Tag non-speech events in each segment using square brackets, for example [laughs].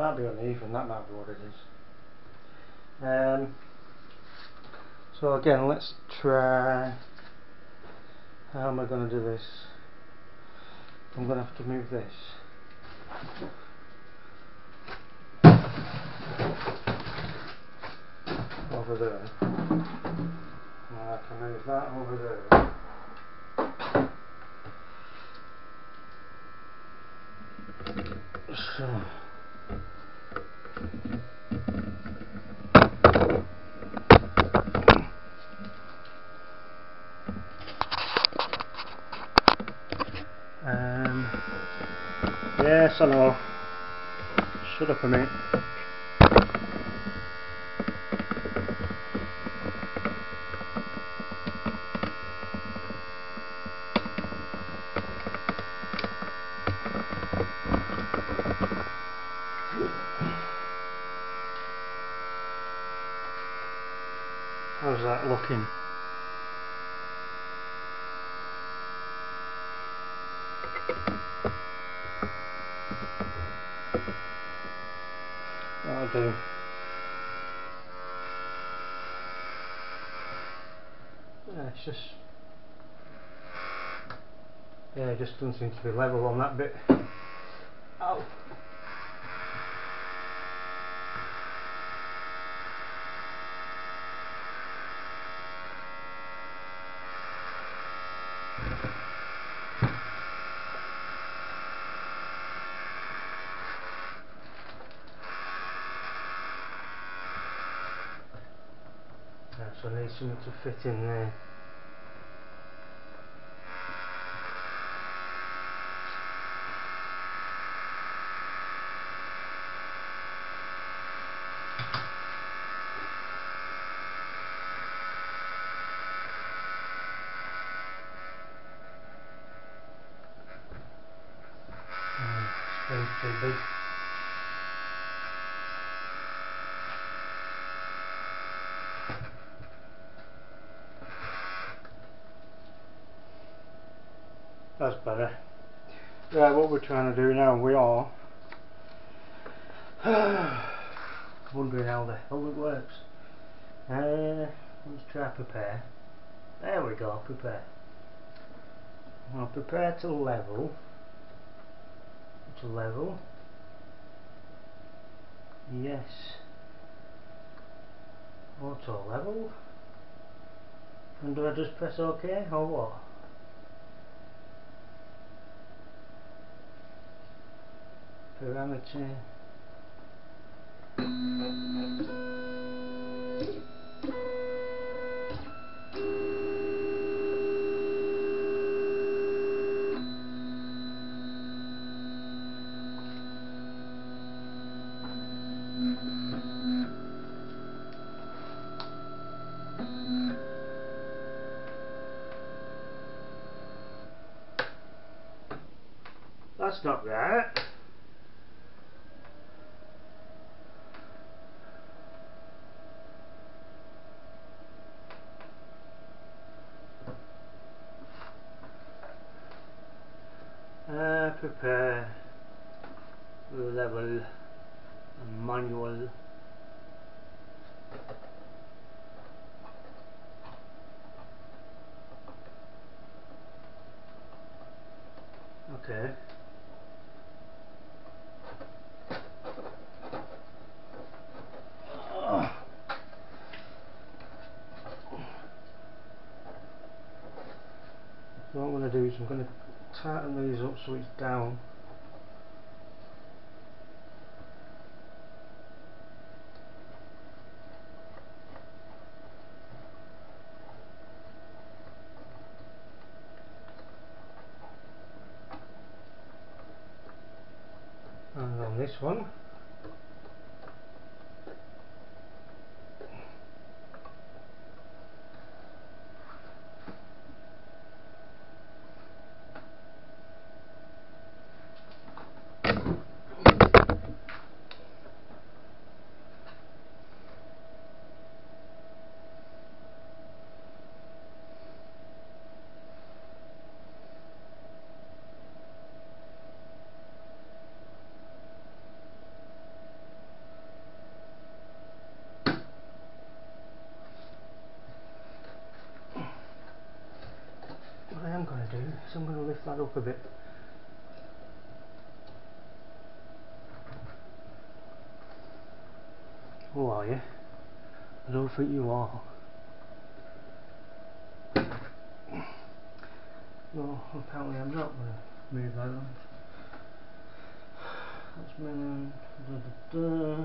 might be uneven, that might be what it is. Um, so again, let's try. How am I going to do this? I'm going to have to move this. Over there. I can move that over there. So. Um, know. Shut up a minute. How's that looking? That'll do. Yeah, it's just yeah, it just doesn't seem to be level on that bit. Ow. Yeah, so I need something to fit in there. Mm, screen's too big. That's better. Right, what we're trying to do now, we are wondering how the hell it works. Uh, let's try prepare. There we go, prepare. I'll prepare to level. To level. Yes. Auto level. And do I just press OK or what? Parameter. That's not right. Uh, prepare level manual okay So what I'm going to tighten these up so it's down. And on this one You are. No, apparently I'm not going to move. That's million. Da, da, da.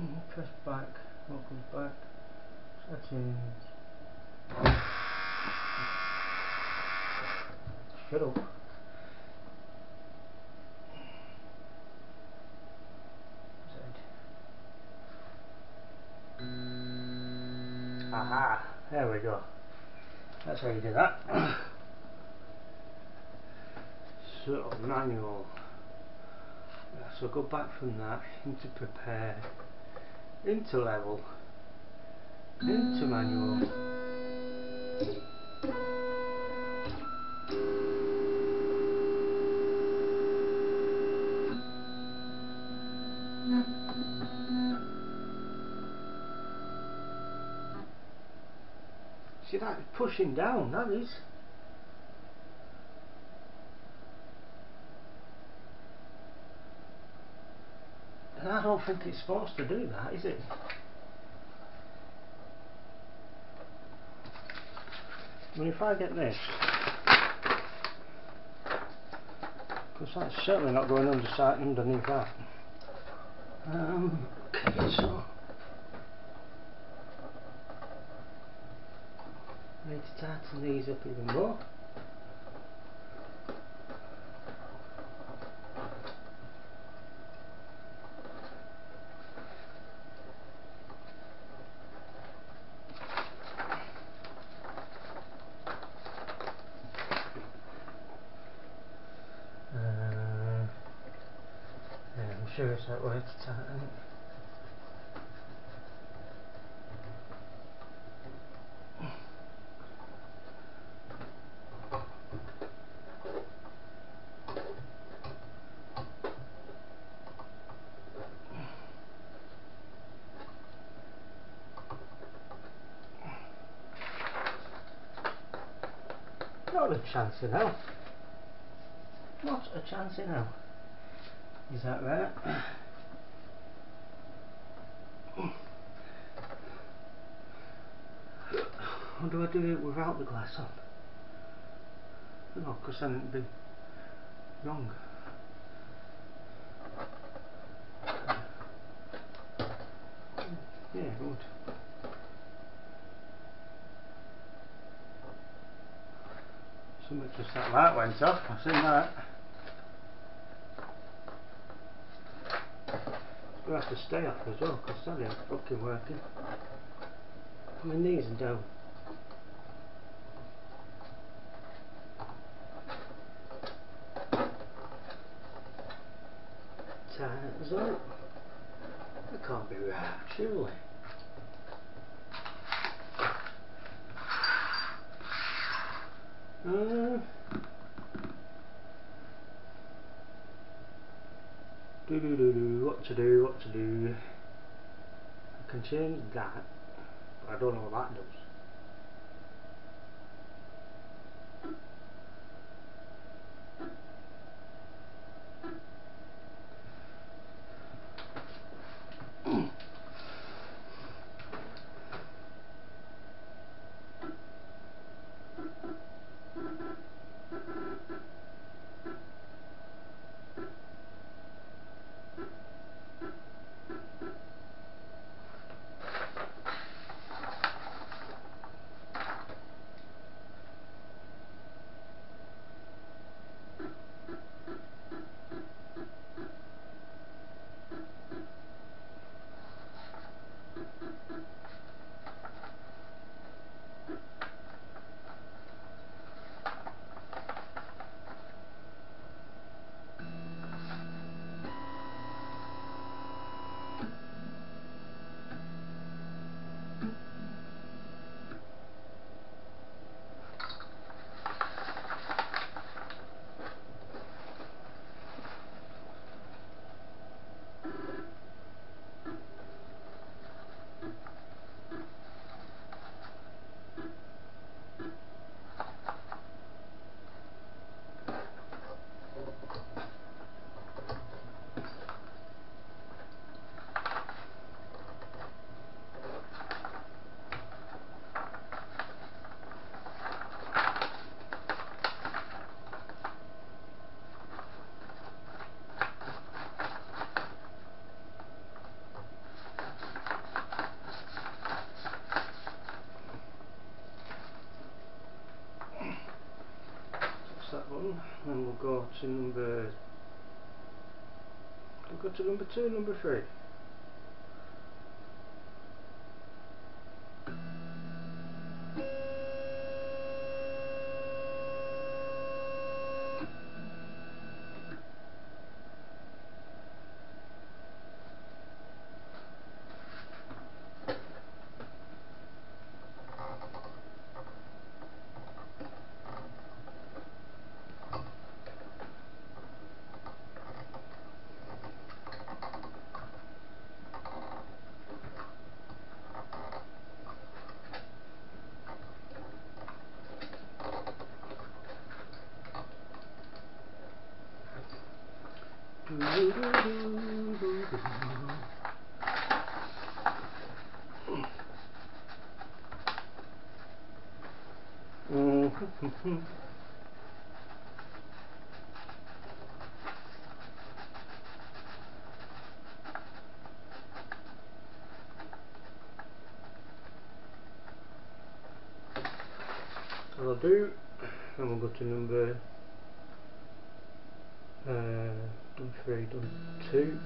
Mm, Press back. What comes back? Settings. Shut up. Z. Aha! There we go. That's how you do that. [clears throat] so, manual. So go back from that into prepare, into level, into manual. Mm. See that pushing down, that is. And I don't think it's supposed to do that, is it? Mean, if I get this, because that's certainly not going under underneath that. Um, okay, so I need to tighten these up even more. Uh, yeah, I'm sure it's that way to tighten. Not a chance in hell. Not a chance in hell. Is that right? How do I do it without the glass on? No, because then it'd be wrong. Yeah, would. Something just that light went off, I've seen that. We have to stay off as well, because that ain't fucking working. My knees are down. Tightens up. That can't be right, surely. Uh, do do do do, what to do, what to do. I can change that, but I don't know what that does. One, and we'll go to number. We'll go to number two, number three. Mm-hmm. [laughs] I'll do, and we'll go to number uh, done two.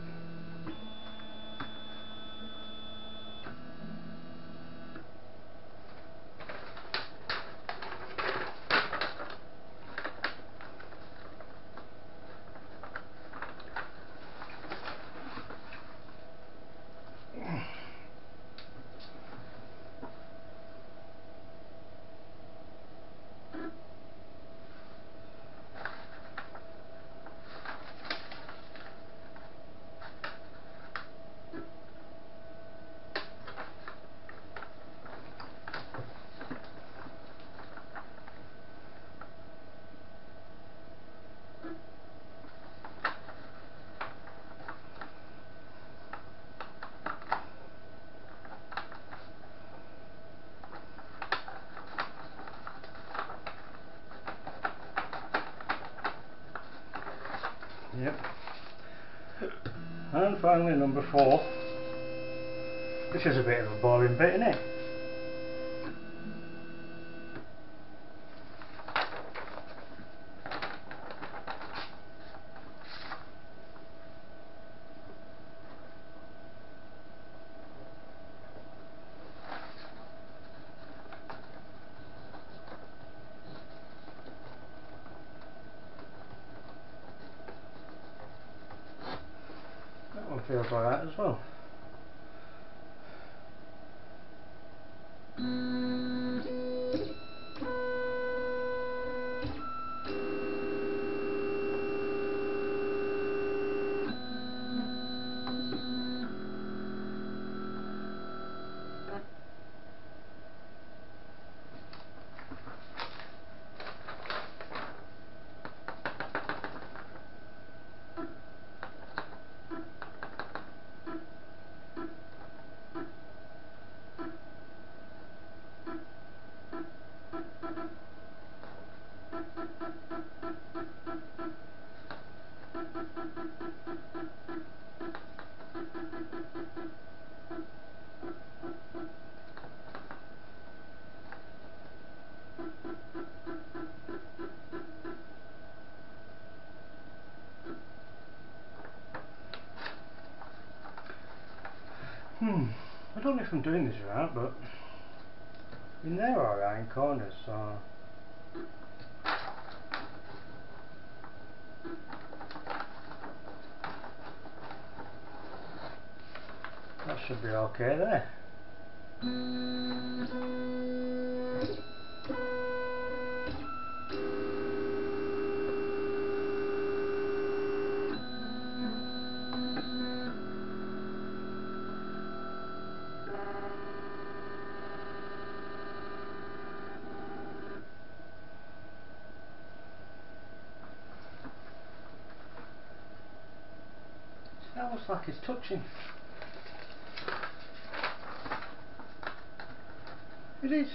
Yep. And finally number four. This is a bit of a boring bit, isn't it? That one feels like that as well. Mm. If I'm doing this right, but I mean they're alright in corners, so that should be okay there. That looks like it's touching. It is.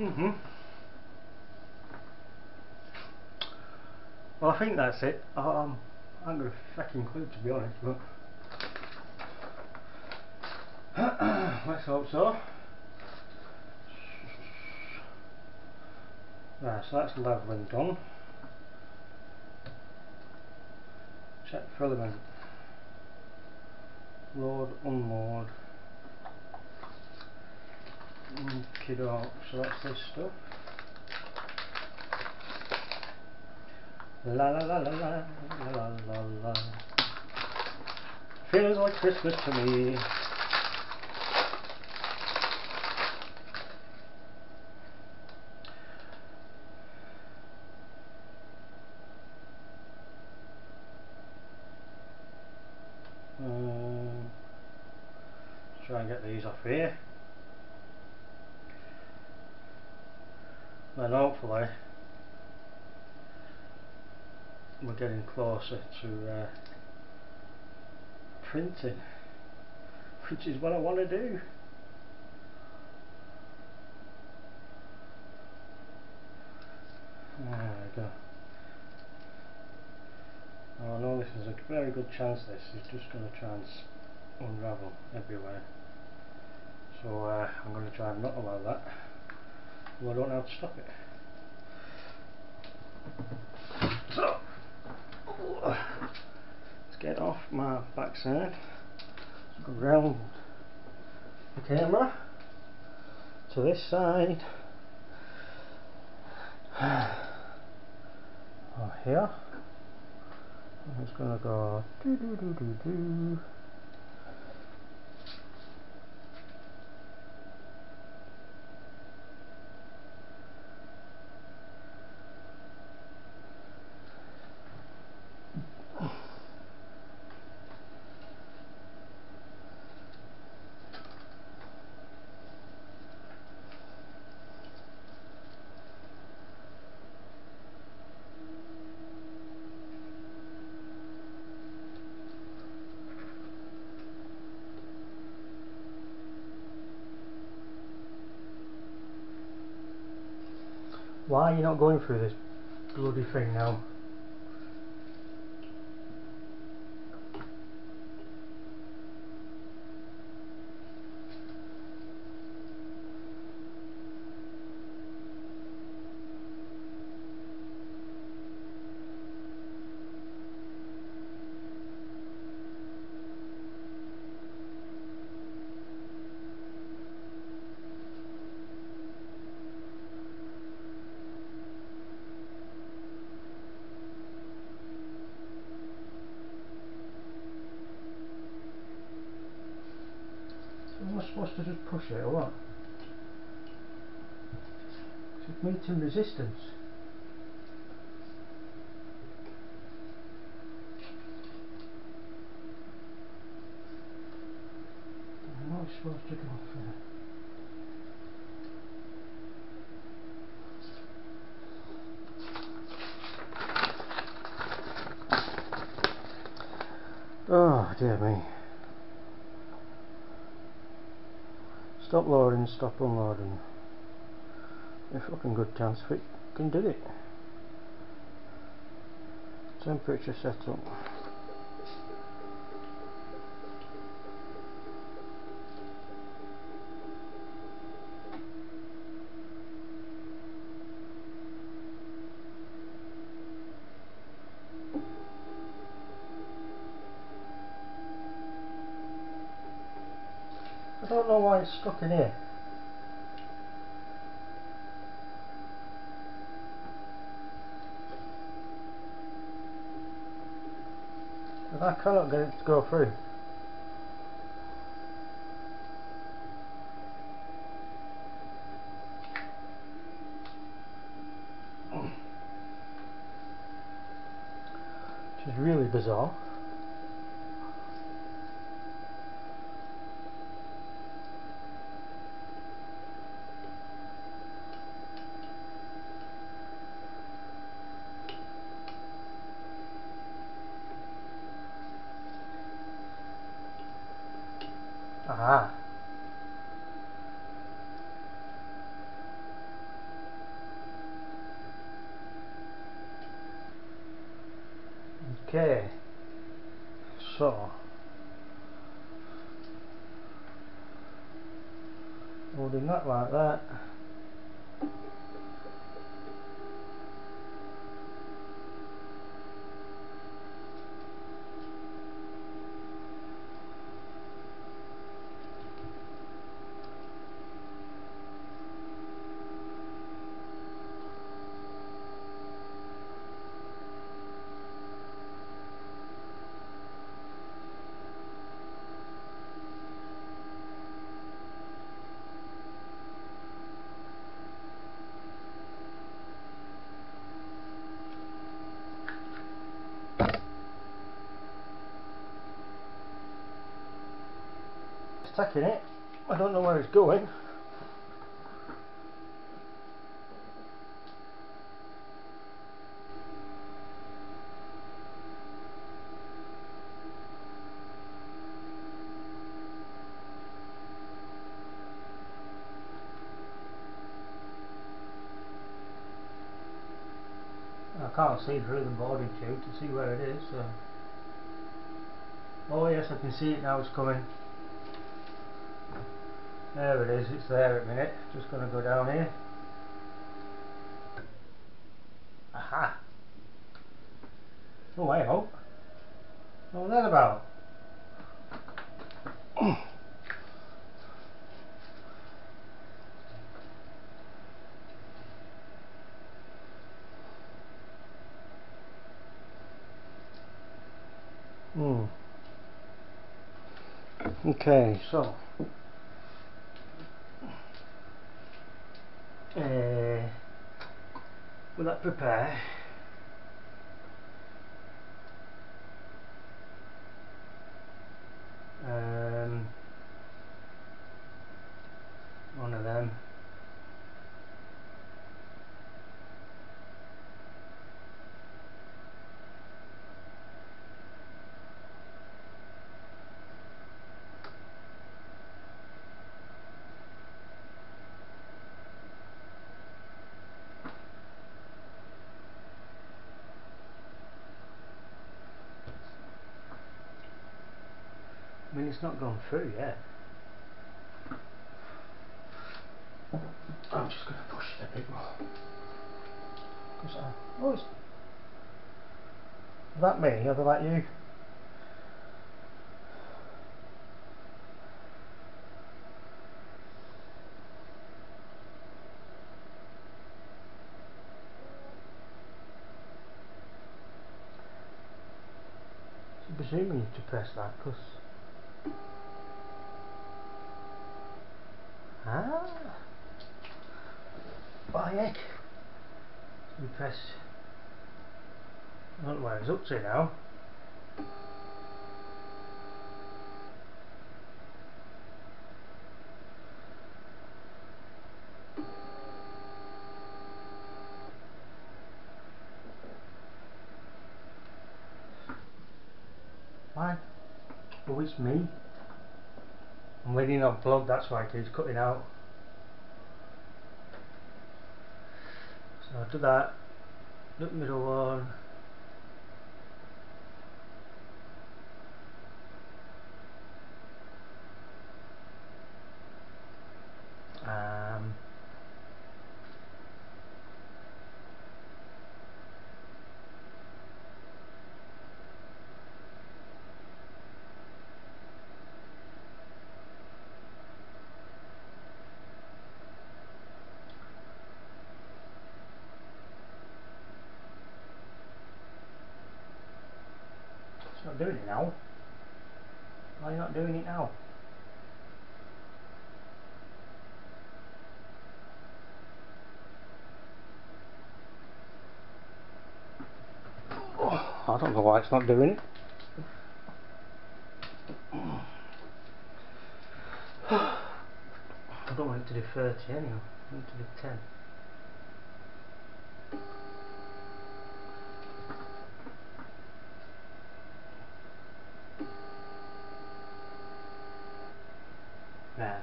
Mm-hmm. Well, I think that's it. Um, I haven't got a fucking clue to be honest, but [coughs] let's hope so. Right, so that's levelling done. Check filament. Load, unload. Okay, so that's this stuff. La la la la la la la la. Feels like Christmas to me. Um, try and get these off here. Then hopefully we're getting closer to uh, printing which is what I want to do. There we go. Oh, I know this is a very good chance this. Is just going to try and unravel everywhere. So uh, I'm going to try and not allow that. Well I don't know how to stop it let's get off my backside. Go round the camera to this side. Oh, here. I'm just gonna go do do do do do Why are you not going through this bloody thing now? Am I supposed to just push it or what? It's meeting resistance. I'm not supposed to go for it. Oh dear me. Stop loading, stop unloading. A fucking good chance we can do it. Temperature setup. I don't know why it's stuck in here. I cannot get it to go through. Which is really bizarre. Ah. Okay. So. Holding that like that. It. I don't know where it's going. I can't see through the Bowden tube to see where it is. So. Oh yes, I can see it now. It's coming. There it is, it's there a minute. Just going to go down here. Aha! Oh, I hope. What was that about? Hmm. Okay, so uh, will that prepare? Um, one of them. I mean, it's not gone through yet. I'm just going to push it a bit more. Cause I, oh, it's that me, or that you? Presuming you to press that, because Ah. By heck. So we I don't know where it's up to now. Why? Oh, it's me. I'm leaning on plug, that's why it keeps cutting out. So I do that, look middle one. Um, it's not doing it now. Why are you not doing it now? Don't why it's not doing it. I don't want it to do 30 anyway, I want it to do 10.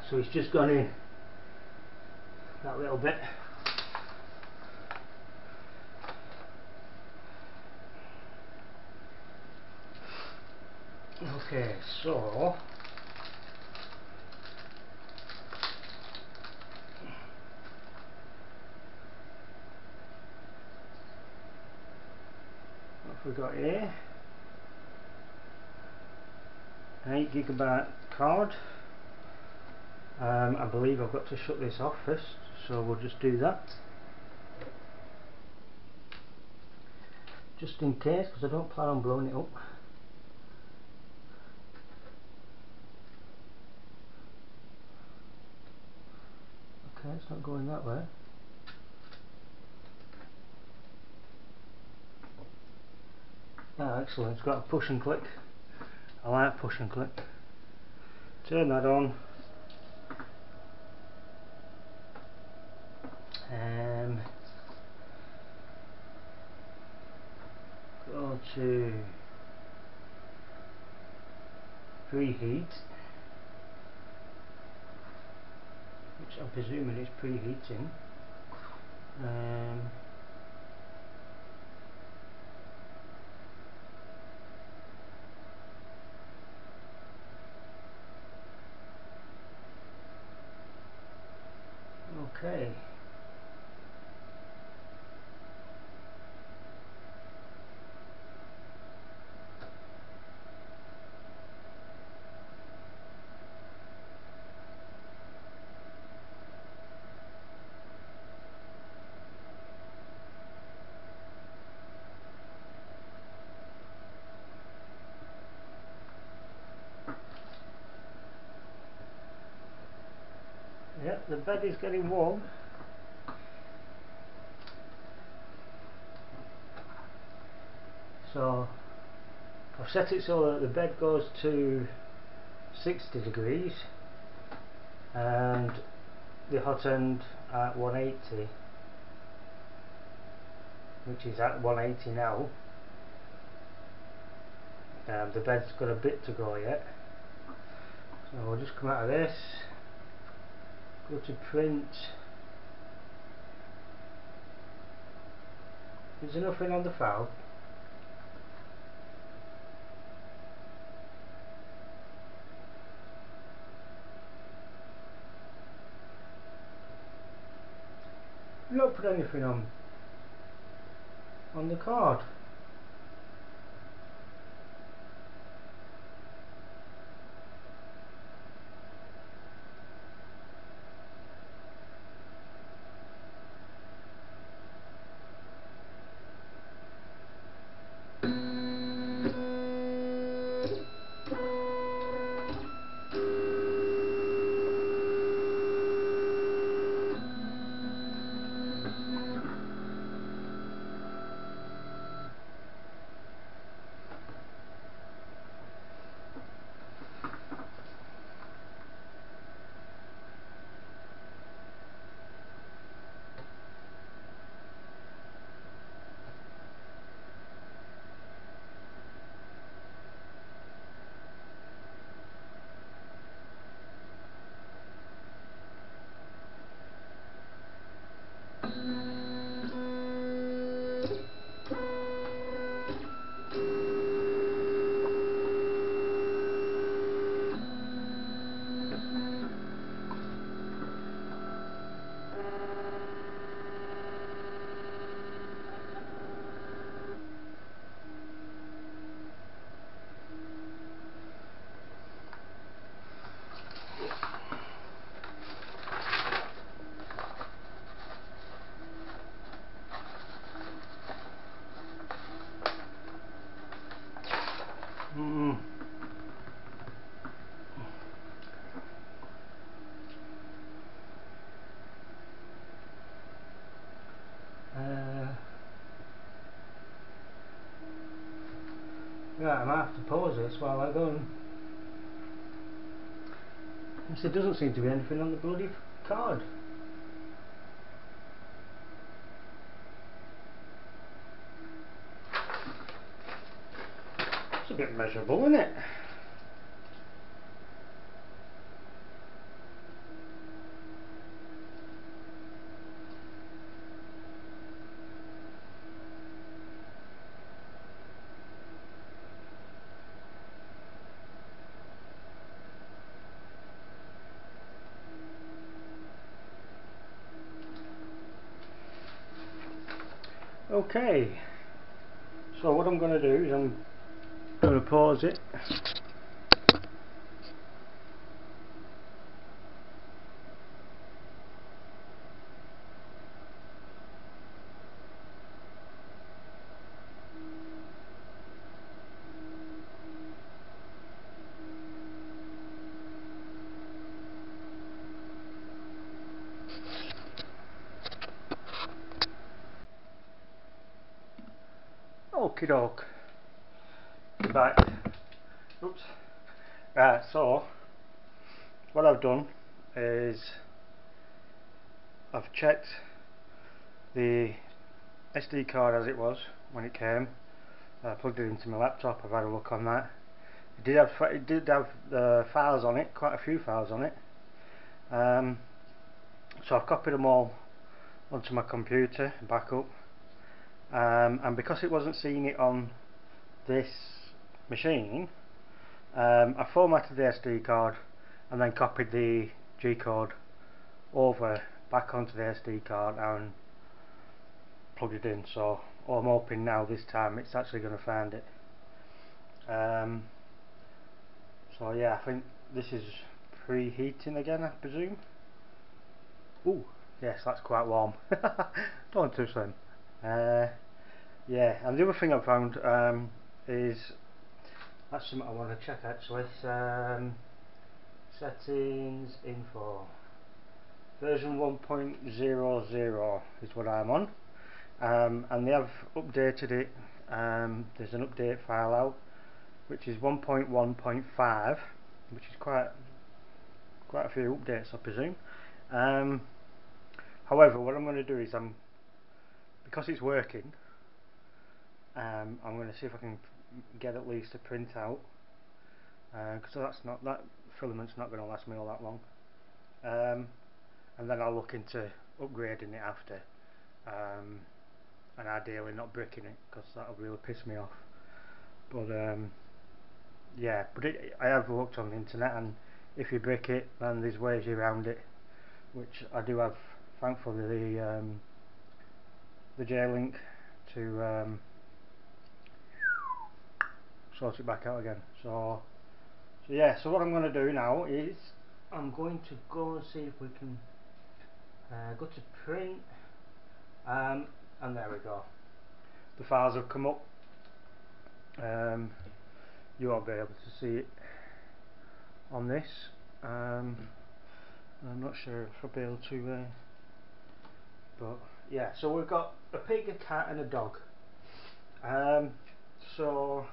so it's just gone in that little bit okay so we got here? An 8 gigabyte card. Um, I believe I've got to shut this off first so we'll just do that. Just in case because I don't plan on blowing it up okay it's not going that way. Ah excellent. It's got a push and click. I like push and click. Turn that on. Um, go to preheat which I'm presuming is preheating. Um, okay Yep, the bed is getting warm. So I've set it so that the bed goes to 60 degrees and the hot end at 180 which is at 180 now. Um, the bed's got a bit to go yet. So we'll just come out of this go to print. Is there nothing on the file? Not put anything on on the card have to pause this while I go and... Yes, there doesn't seem to be anything on the bloody card. It's a bit measurable, isn't it? Okay, so what I'm going to do is I'm going to pause it. Okie doke. Back. Oops. Right, so what I've done is I've checked the SD card as it was when it came. I plugged it into my laptop. I've had a look on that. It did have it did have uh, files on it, quite a few files on it. Um, so I've copied them all onto my computer, back up um, and because it wasn't seeing it on this machine um, I formatted the SD card and then copied the G code over back onto the SD card and plugged it in. So I'm hoping now this time it's actually going to find it. Um, so yeah I think this is preheating again I presume? Ooh yes that's quite warm. [laughs] Don't too slim. Uh, yeah, and the other thing I found um, is that's something I want to check actually. Um, settings info version 1.00 is what I'm on, um, and they have updated it. Um, there's an update file out which is 1.1.5, which is quite quite a few updates, I presume. Um, however, what I'm going to do is I'm because it's working um, I'm going to see if I can get at least a printout because uh, that's not that filament's not going to last me all that long. Um, and then I'll look into upgrading it after um, and ideally not bricking it because that'll really piss me off. But um, yeah but it, I have looked on the internet and if you brick it then there's ways around it which I do have thankfully the um, the J-Link to um, sort it back out again. So so yeah so what I'm going to do now is I'm going to go and see if we can uh, go to print. Um, and there we go. The files have come up. Um, you won't be able to see it on this. Um, I'm not sure if I'll be able to uh, but yeah so we've got a pig, a cat and a dog. Um, so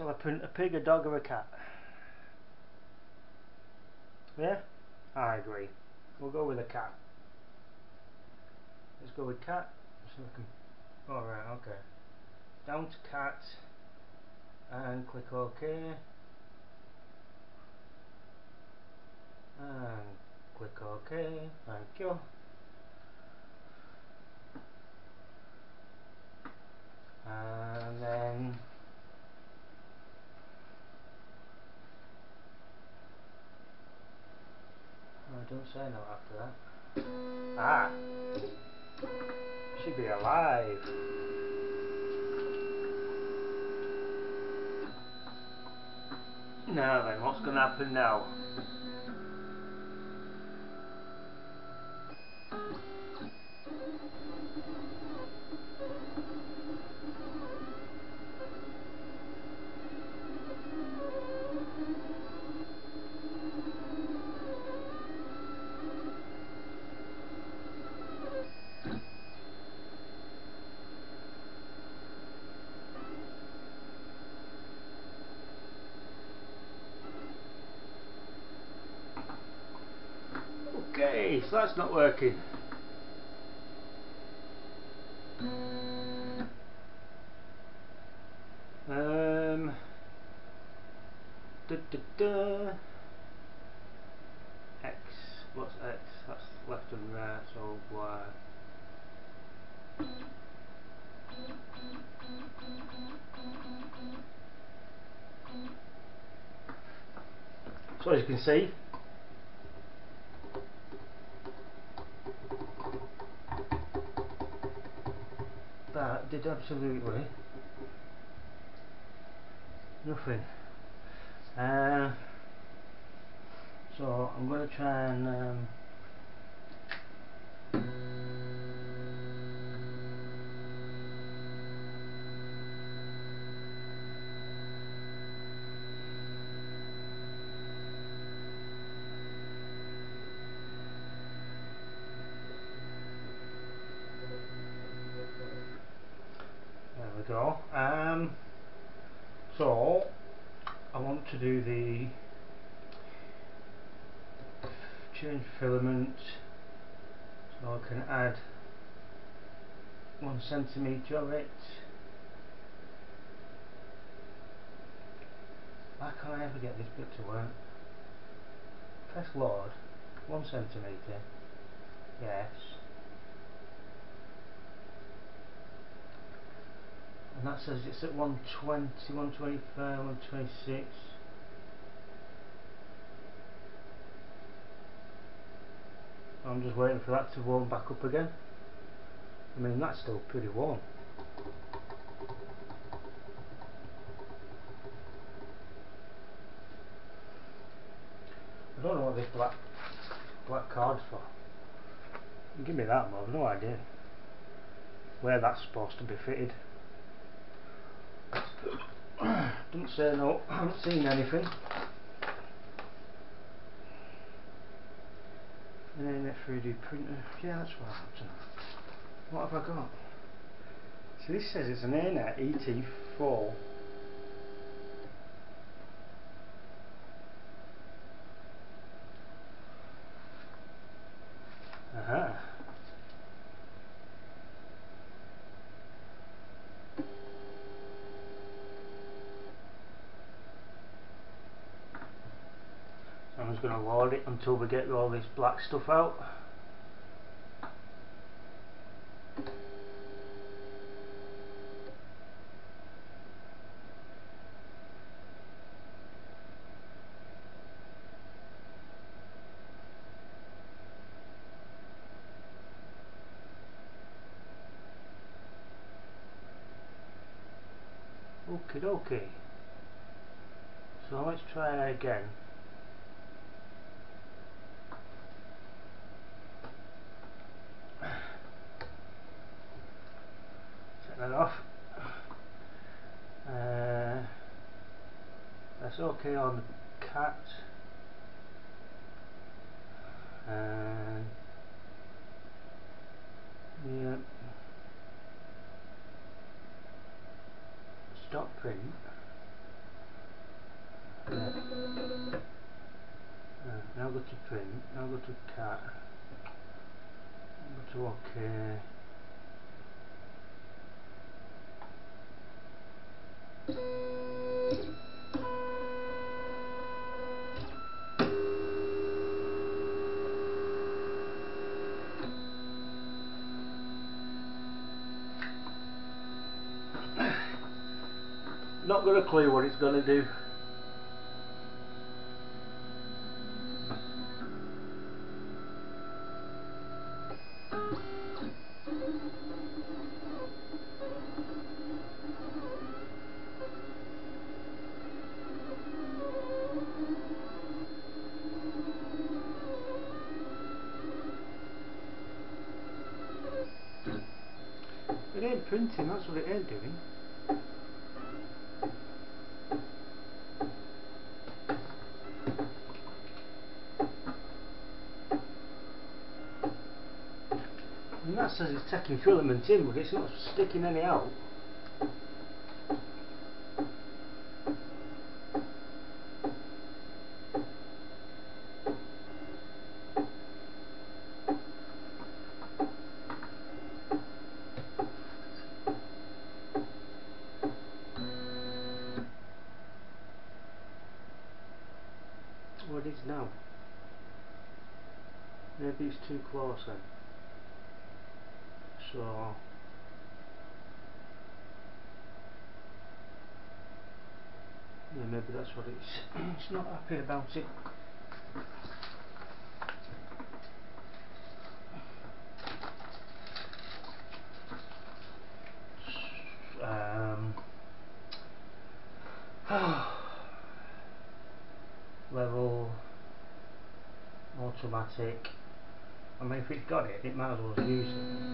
shall I a pig, a dog or a cat? Yeah? I agree. We'll go with a cat. Let's go with cat. Alright okay. Down to cat and click OK. And click OK. Thank you. And then I don't say no after that. Ah. She'd be alive. Now then what's going to happen now so that's not working. Um, da, da, da. X, what's X? That's left and right, so Y. So as you can see, that did absolutely nothing. Uh, so I'm going to try and um, There we go. Um, so I want to do the change filament so I can add of it. Why can't I ever get this bit to work? Press load, one centimetre, yes. And that says it's at 120, 125, 126. I'm just waiting for that to warm back up again. I mean that's still pretty warm. I don't know what this black black card's for. Give me that, I've no idea where that's supposed to be fitted. [coughs] Didn't say no, [coughs] I haven't seen anything. and then internet 3D printer, yeah that's what I know. What have I got? So this says it's an ANET ET4 Aha. So I'm just going to load it until we get all this black stuff out. Okay. So let's try again. Set that off. Uh, that's okay on the cat. And yeah. Stop print. Yeah. Uh, now go to print, now go to cat, go to OK. Not got a clue what it's going to do. Taking filament in, but it's not sticking any out. What is now. Maybe it's too close. So yeah, maybe that's what it's [clears throat] it's not happy about it. um, [sighs] level automatic I mean if it's got it it might as well use it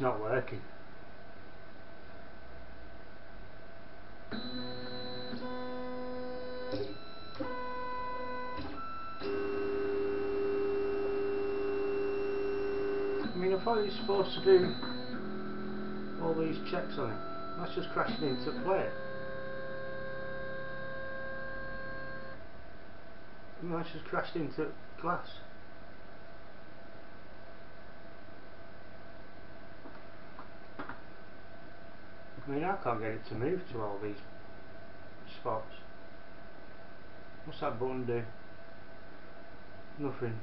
Just not working. I mean, I thought was supposed to do all these checks on it. That's just crashing into play. That's just crashed into glass. I mean, I can't get it to move to all these spots. What's that button do? Nothing.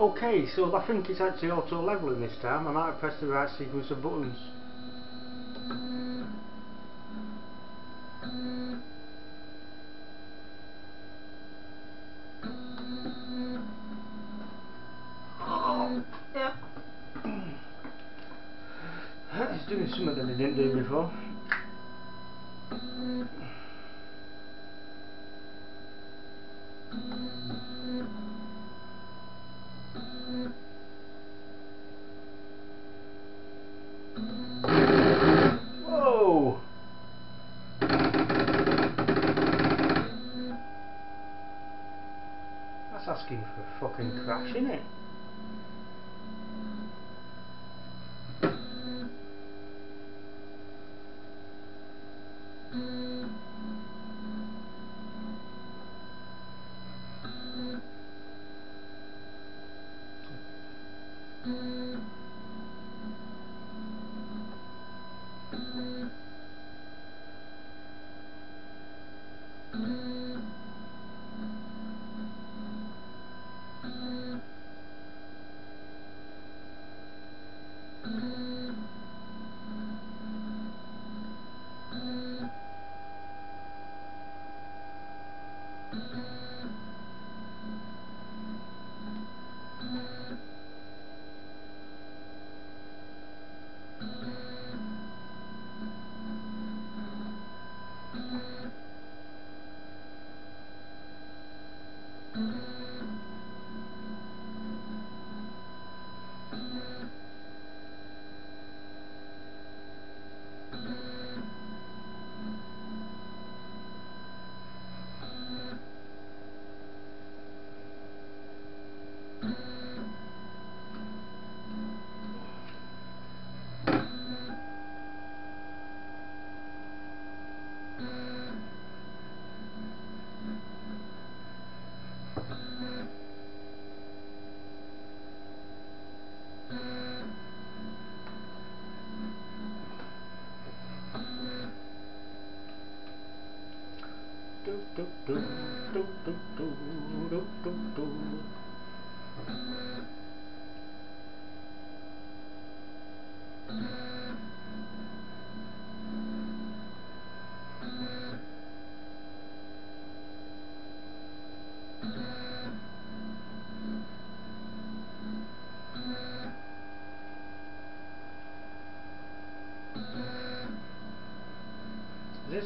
Okay, so I think it's actually auto leveling this time. I might have pressed the right sequence of buttons.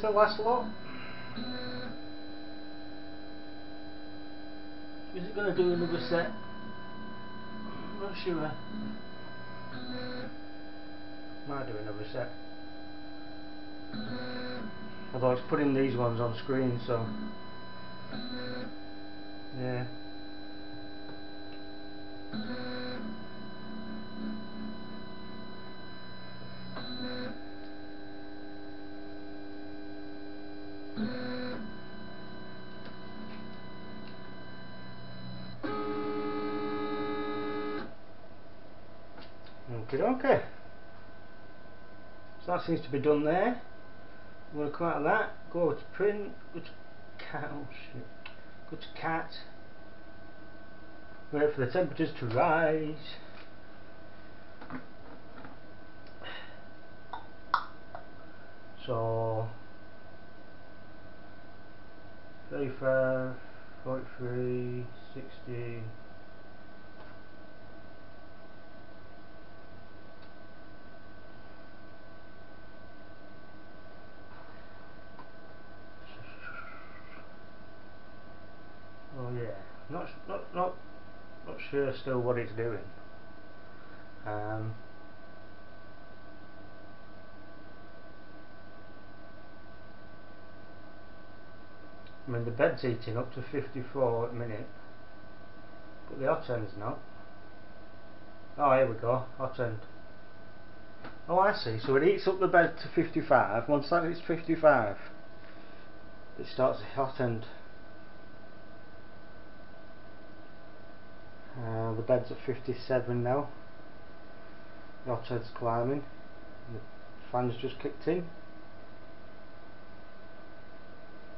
The last lot? Mm. Is it going to do another set? I'm not sure. Mm. Might do another set. Although it's putting these ones on screen, so mm. yeah. Okay, okay. So seems to be done there. I'm going to come out of that, go to print, go to cat, oh shit. go to cat, wait for the temperatures to rise. So, 35, 43, 60, Oh yeah, not s- not not not sure still what it's doing. Um, I mean the bed's heating up to 54 at minute, but the hot end's not. Oh here we go, hot end. Oh I see, so it heats up the bed to 55, once that hits 55 it starts the hot end. Uh, the bed's at 57 now. The hot end's climbing. The fan's just kicked in.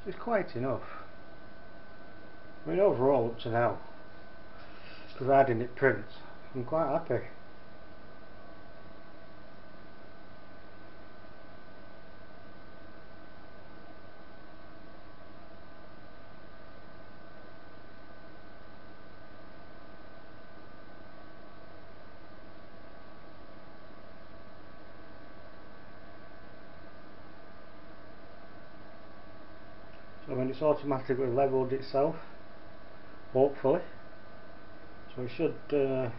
It's quite enough. I mean overall up to now providing it prints I'm quite happy it's automatically leveled itself hopefully. So we should uh,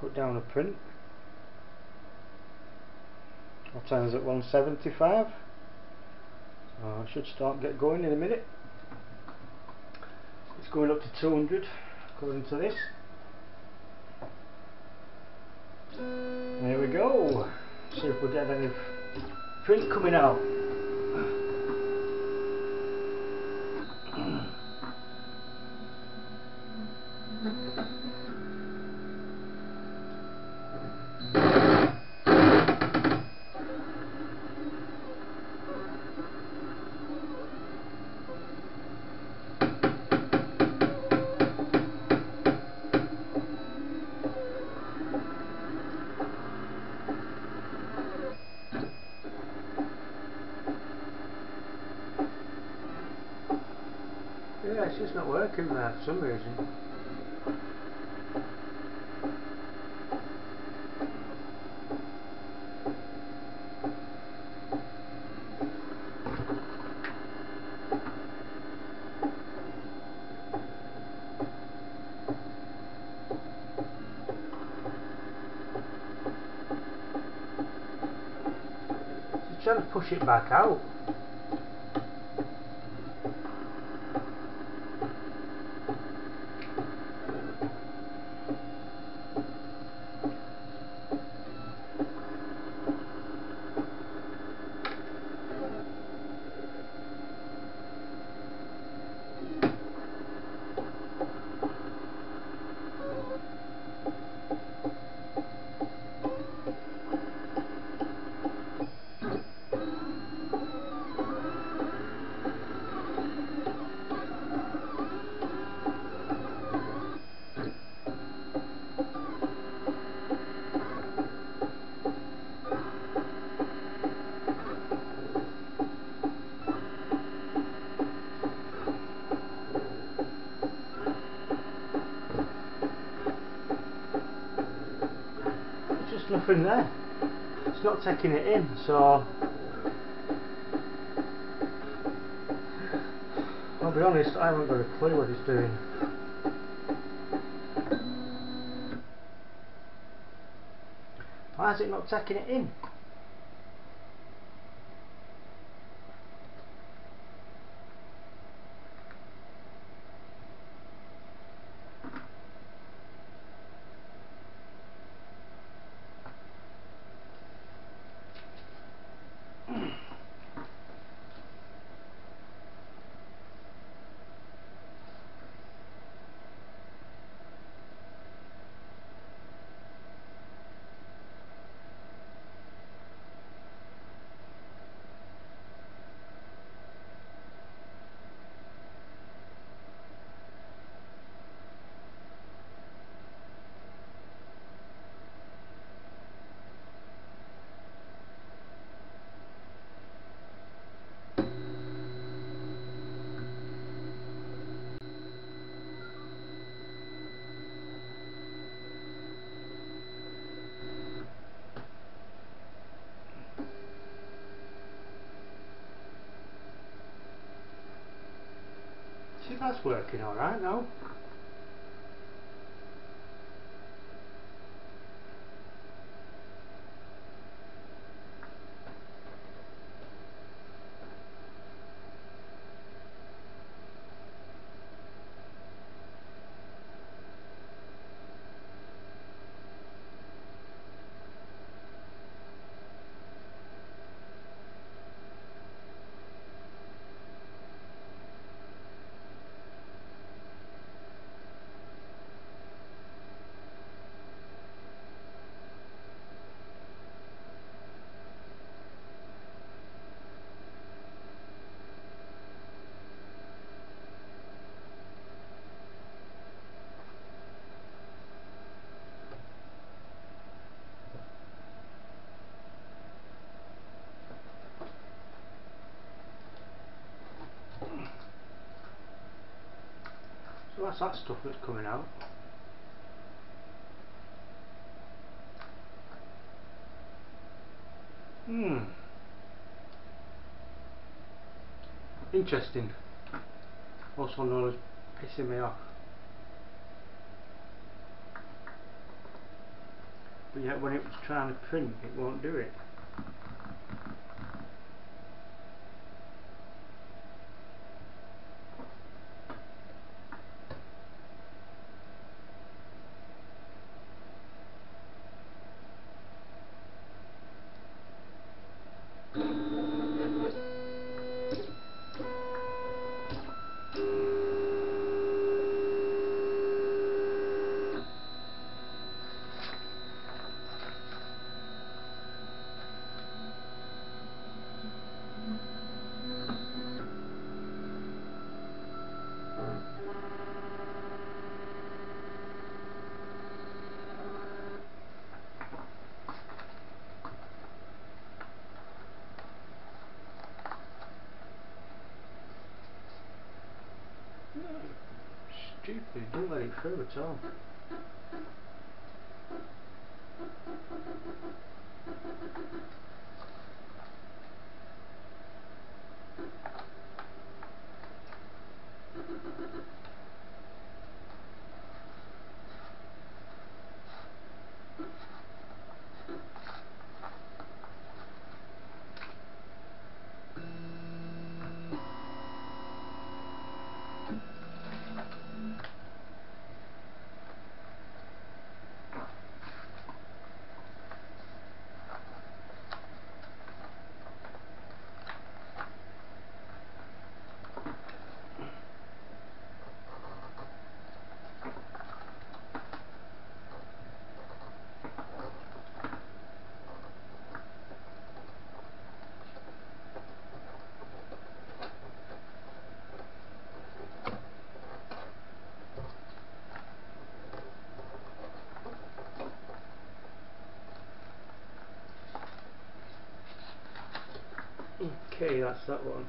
put down a print. Our time's at 175 so I should start get going in a minute. It's going up to 200 according to this. There we go. See if we get any print coming out Yeah, it's just not working there for some reason. Trying to push it back out. Nothing there. It's not taking it in, so I'll be honest, I haven't got a clue what it's doing. Why is it not taking it in? See working alright now. That's that stuff that's coming out. Hmm. Interesting. Also known as pissing me off. But yet when it was trying to print it won't do it. Stupid, through at. Okay, that's that one.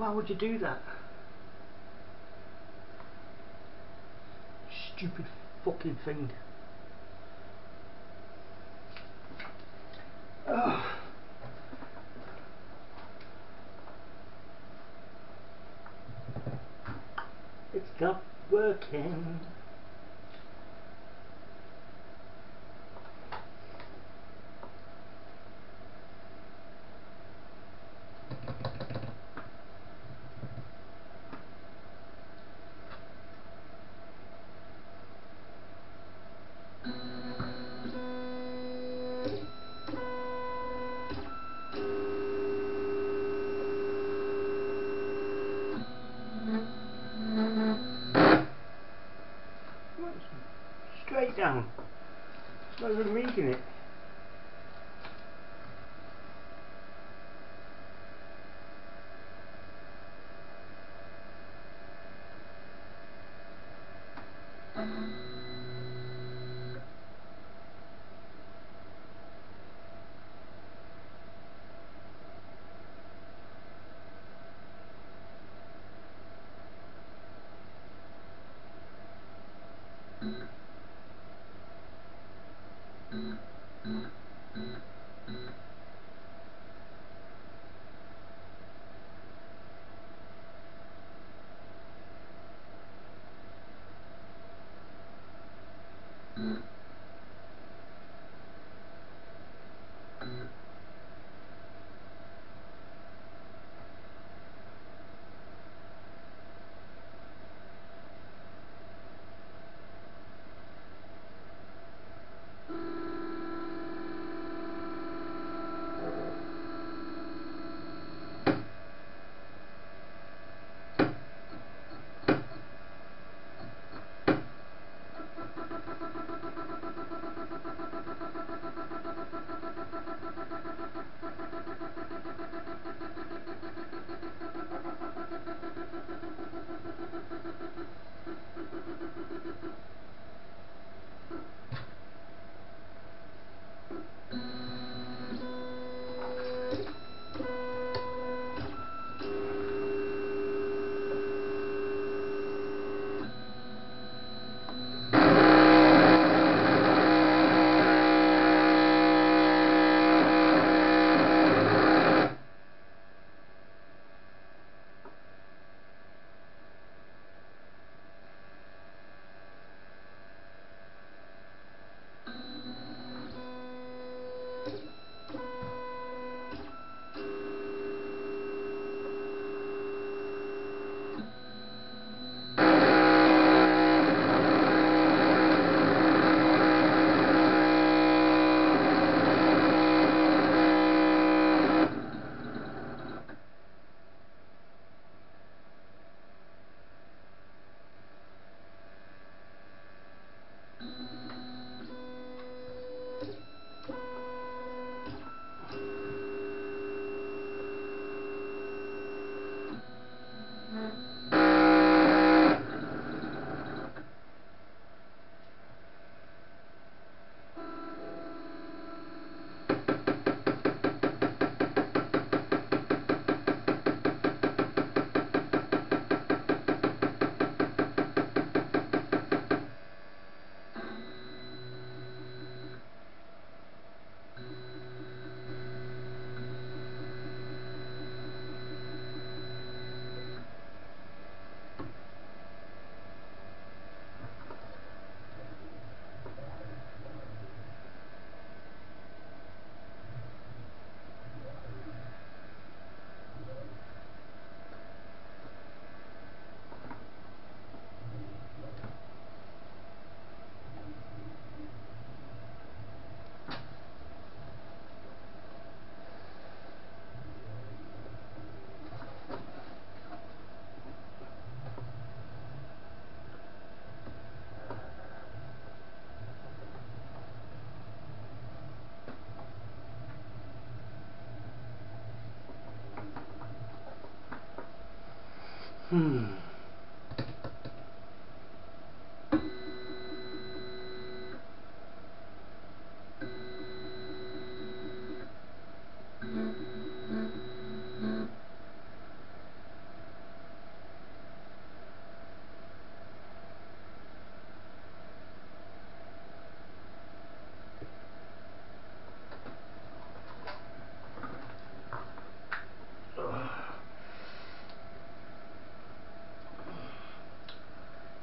Why would you do that? Stupid fucking thing. It's not working. Hmm.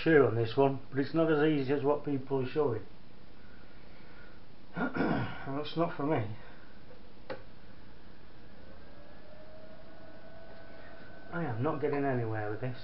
Sure on this one, but it's not as easy as what people are showing. [clears throat] it's not for me. I am not getting anywhere with this.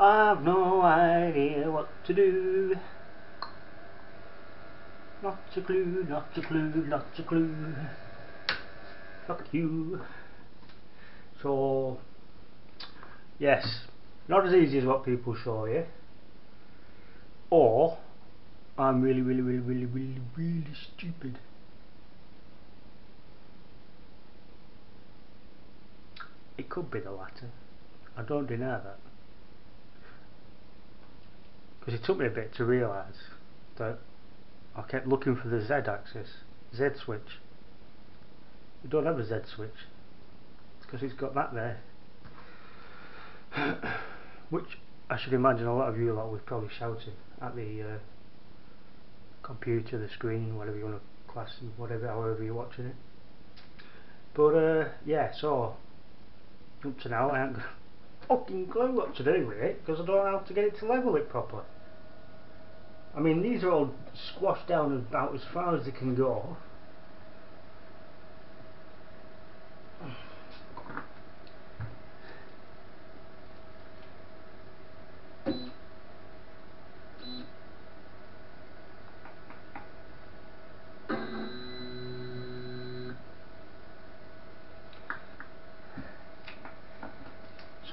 I've no idea what to do. Not a clue, not a clue, not a clue. Fuck you. So, yes, not as easy as what people show you. Or, I'm really, really, really, really, really, really stupid. It could be the latter. I don't deny that because it took me a bit to realise that I kept looking for the Z axis, Z switch. We don't have a Z switch because it's got that there. [coughs] Which I should imagine a lot of you lot was probably shouting at the uh, computer, the screen, whatever you want to class, whatever, however you're watching it. But uh, yeah, so up to now I haven't fucking clue what to do with it because I don't know how to get it to level it properly. I mean these are all squashed down about as far as they can go.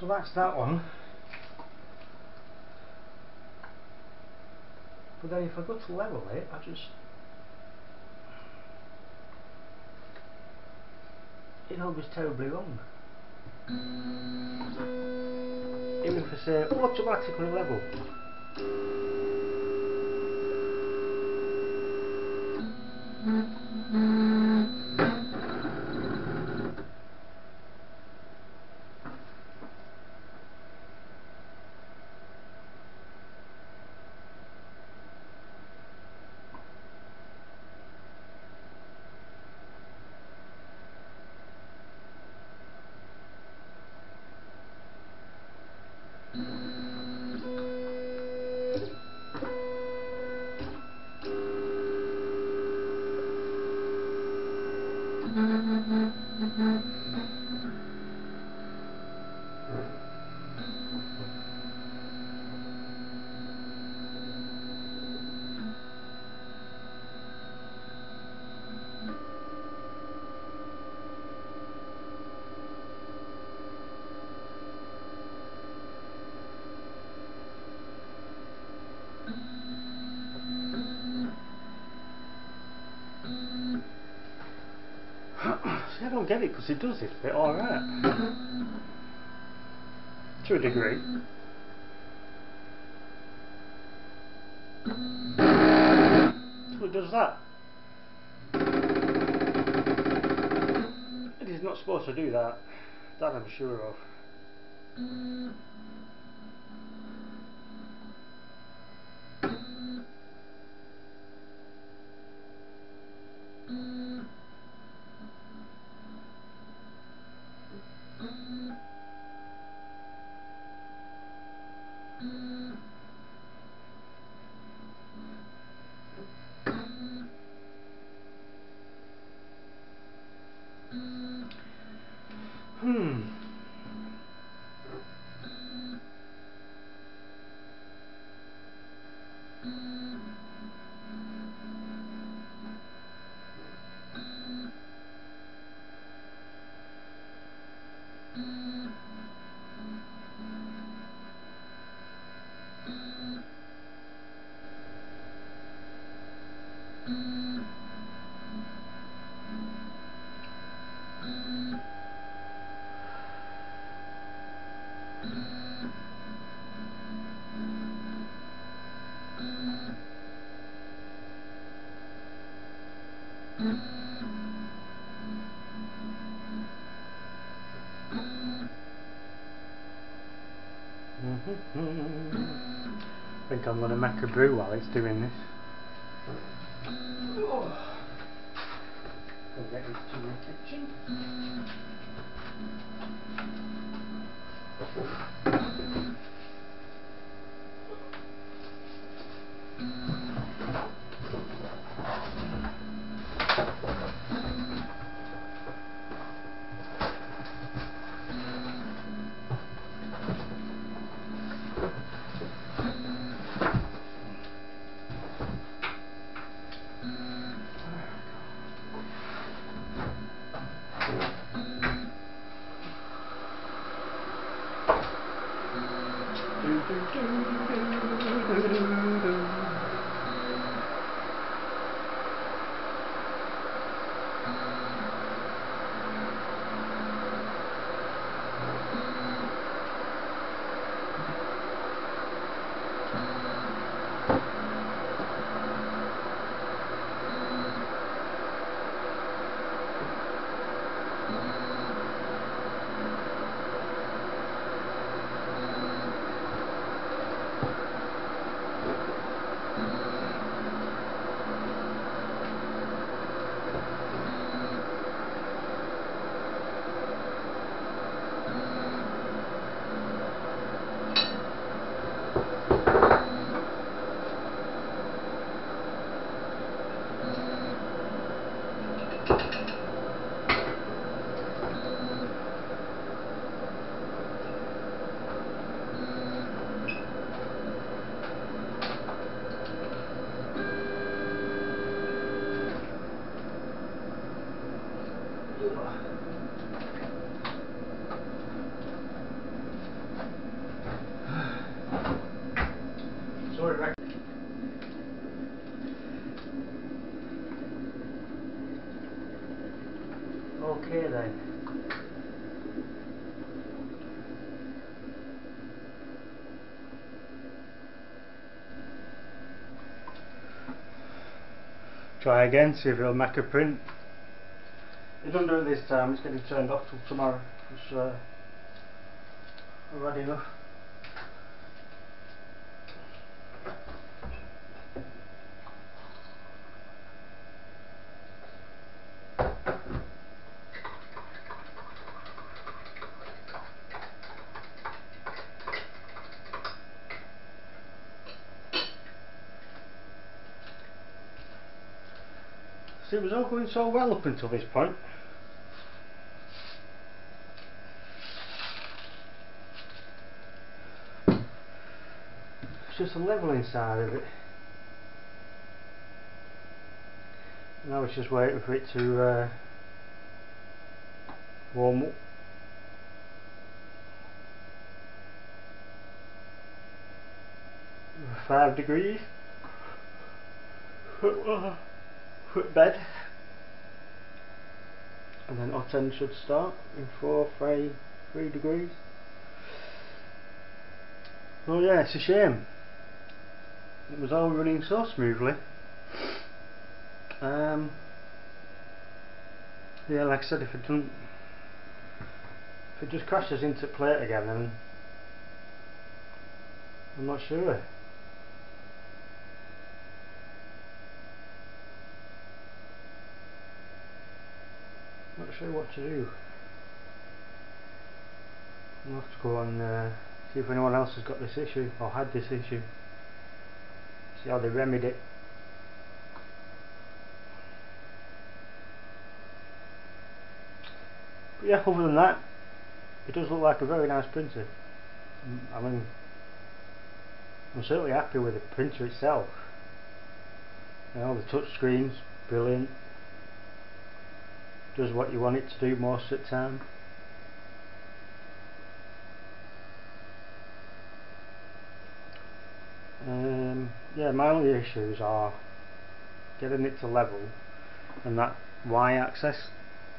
That's that one. But then if I go to level it, I just... It all goes terribly wrong. Even if I say oh, automatically level. See, I don't get it because it does this bit alright. Mm-hmm. To a degree. So it does that. It is not supposed to do that. That I'm sure of. Hmm. I think I'm going to make a brew while it's doing this. Try again, see if it'll make a print. It doesn't do it this time, it's getting turned off till tomorrow. It's uh, already enough. Was all going so well up until this point. It's just the levelling side of it. And I was just waiting for it to uh, warm up. Five degrees. [laughs] Bed. And then hot end should start in four, three, three degrees. Oh yeah, it's a shame. It was all running so smoothly. Um, yeah, like I said, if it didn't if it just crashes into plate again then I'm not sure. Not sure what to do. I'll have to go and uh, see if anyone else has got this issue or had this issue. See how they remedy it. But yeah, other than that, it does look like a very nice printer. I mean, I'm certainly happy with the printer itself. You know, the touch screen's brilliant. Does what you want it to do most of the time. Um, yeah, my only issues are getting it to level and that y-axis.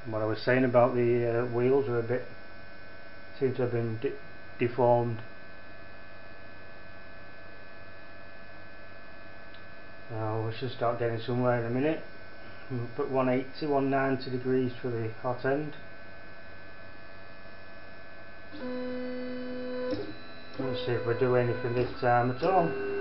What I was saying about the uh, wheels are a bit seem to have been de deformed. Now we should start getting somewhere in a minute. We'll put 180, 190 degrees for the hot end. Mm. Let's see if we do anything this time at all.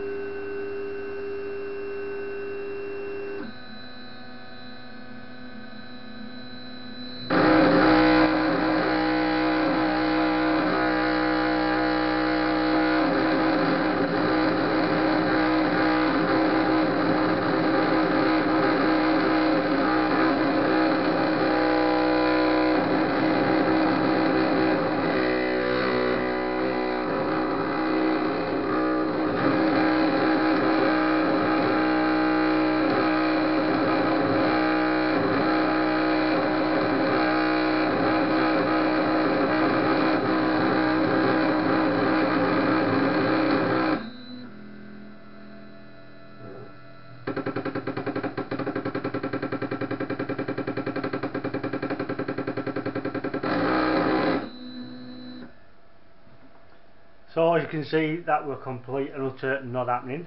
So as you can see that were complete and utter not happening.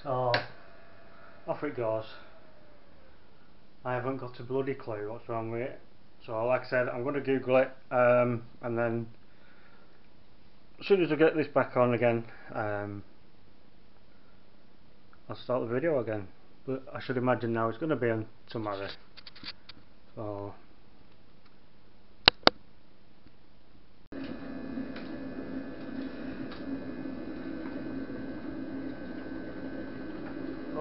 So off it goes. I haven't got a bloody clue what's wrong with it. So like I said I'm going to google it um, and then as soon as I get this back on again um, I'll start the video again. But I should imagine now it's going to be on tomorrow. So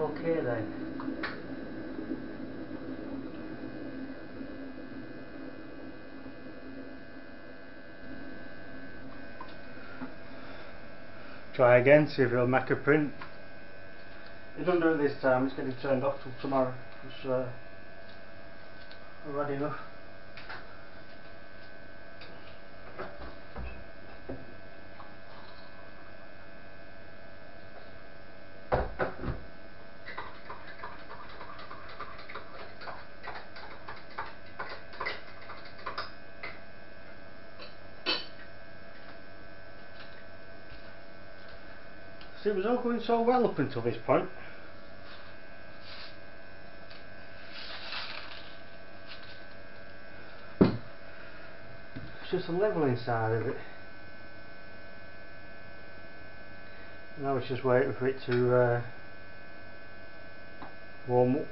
Okay then. Try again, see if it'll make a print. It doesn't do it this time, it's getting turned off till tomorrow. It's uh, already enough. So it was all going so well up until this point. It's just the leveling side of it. Now it's just waiting for it to uh, warm up.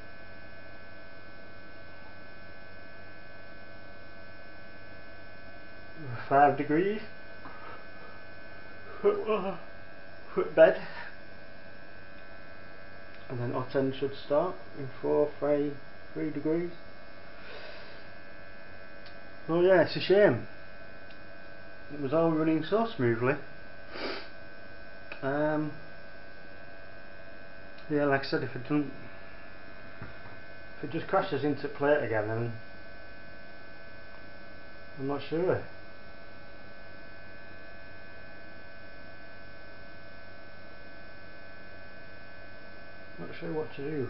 Five degrees put bed and then hot end should start in 4, 3, 3 degrees. Oh yeah it's a shame. It was all running so smoothly. Um, yeah like I said if it doesn't if it just crashes into plate again then I'm not sure sure what to do.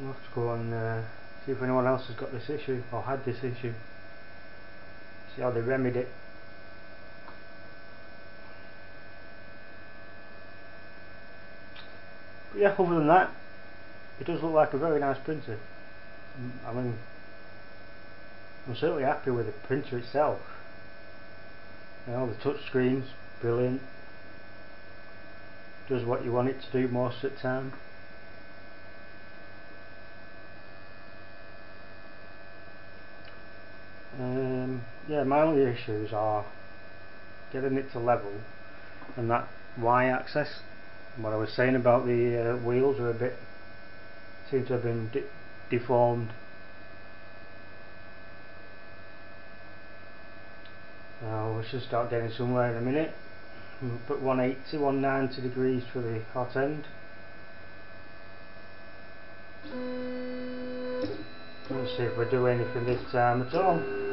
I'll have to go and uh, see if anyone else has got this issue or had this issue. See how they remedy it. But yeah, other than that, it does look like a very nice printer. I mean I'm certainly happy with the printer itself you know the touch screen's brilliant does what you want it to do most of the time. Um, yeah my only issues are getting it to level and that y-axis. What I was saying about the uh, wheels are a bit seem to have been de deformed. Now we should start getting somewhere in a minute put 180 190 degrees for the hot end. Let's see if we do anything this time at all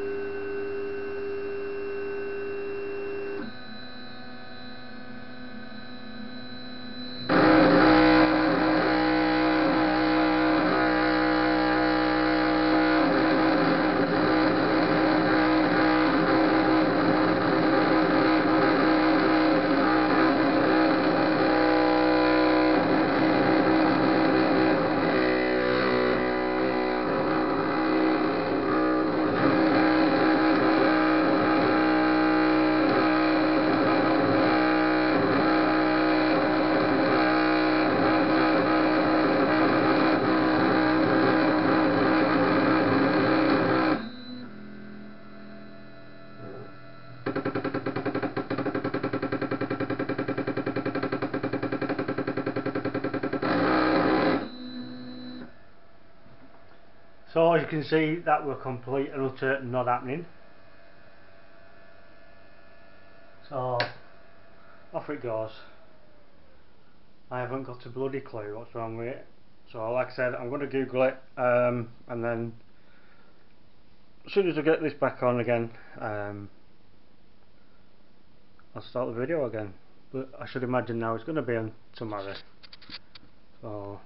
you can see that were complete and utter not happening. So off it goes. I haven't got a bloody clue what's wrong with it. So like I said I'm going to google it um, and then as soon as I get this back on again um, I'll start the video again. But I should imagine now it's going to be on tomorrow. So